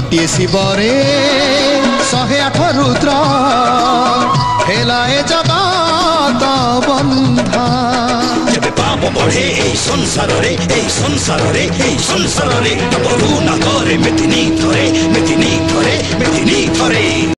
ଗୋଟିଏ ଶିବରେ ଶହେ ଆଠ ରୁଦ୍ର ହେଲା ଏ ଜଗତ ବନ୍ଧା ଯେବେ ପାପ ବଢ଼େ এই সংসারে এই সংসারে এই সংসারে তবু না করে মেদিনী ধরে মেদিনী ধরে মেদিনী ধরে